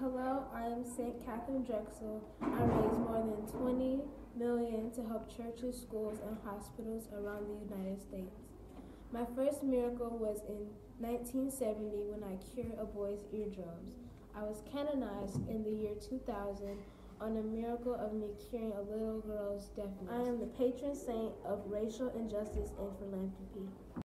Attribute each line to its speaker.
Speaker 1: Hello, I am St. Katharine Drexel. I raised more than 20 million to help churches, schools, and hospitals around the United States. My first miracle was in 1970 when I cured a boy's eardrums. I was canonized in the year 2000 on a miracle of me curing a little girl's deafness. I am the patron saint of racial injustice and philanthropy.